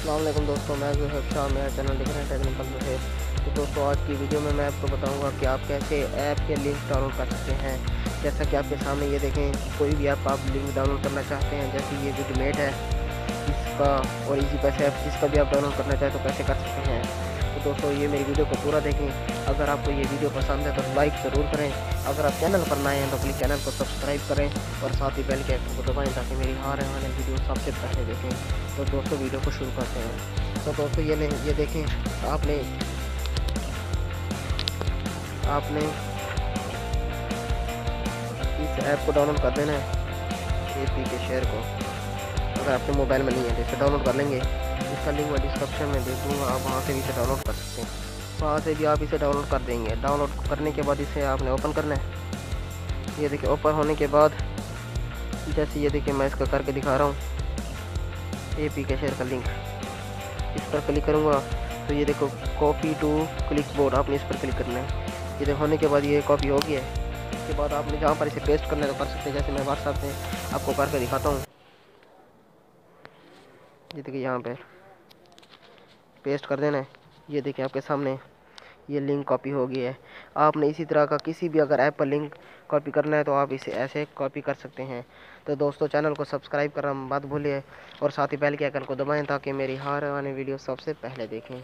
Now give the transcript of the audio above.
अल्लाम दोस्तों, मैं जोहब शाह मेरा चैनल देख रहे हैं टेक्निकल जो है तो दोस्तों, आज की वीडियो में मैं आपको बताऊँगा कि आप कैसे ऐप के लिंक डाउनलोड कर सकते हैं। जैसा कि आपके सामने ये देखें कोई भी ऐप आप लिंक डाउनलोड करना चाहते हैं, जैसे ये जो डिमेट है, इसका और इसी पैसे ऐप जिसका भी आप डाउनलोड करना चाहें तो कैसे कर सकते हैं। तो दोस्तों, ये मेरी वीडियो को पूरा देखें। अगर आपको ये वीडियो पसंद है तो लाइक ज़रूर करें। अगर आप चैनल पर नए हैं तो प्लीज़ चैनल को सब्सक्राइब करें और साथ ही बेल के आइकन को दबाएँ ताकि मेरी हर आने वीडियो सबसे पहले देखें। तो दोस्तों, वीडियो को शुरू करते हैं। तो दोस्तों, ये ये देखें, आपने आपने इस ऐप को डाउनलोड कर देना है ए पी के शेयर को। अगर आपके मोबाइल में नहीं है तो इसे डाउनलोड कर लेंगे। इसका लिंक मैं डिस्क्रिप्शन में दे दूँगा, आप वहाँ से भी इसे डाउनलोड कर सकते हैं। वहाँ से भी आप इसे डाउनलोड कर देंगे। डाउनलोड करने के बाद इसे आपने ओपन करना है। ये देखिए ओपन होने के बाद जैसे ये देखिए, मैं इसका करके दिखा रहा हूँ। ए पी के शेयर का लिंक इस पर क्लिक करूँगा तो ये देखो कॉपी टू क्लिक बोर्ड आपने इस पर क्लिक करना है। ये देखो, होने के बाद ये कॉपी हो गया है। इसके बाद आपने जहाँ पर इसे पेस्ट करना है तो कर सकते हैं। जैसे मैं व्हाट्सएप में आपको करके दिखाता हूँ। ये देखिए यहाँ पे पेस्ट कर देना है। ये देखिए आपके सामने ये लिंक कॉपी हो गई है। आपने इसी तरह का किसी भी अगर ऐप पर लिंक कॉपी करना है तो आप इसे ऐसे कॉपी कर सकते हैं। तो दोस्तों चैनल को सब्सक्राइब करना मत भूलिए और साथ ही बेल के आइकन को दबाएँ ताकि मेरी हर आने वीडियो सबसे पहले देखें।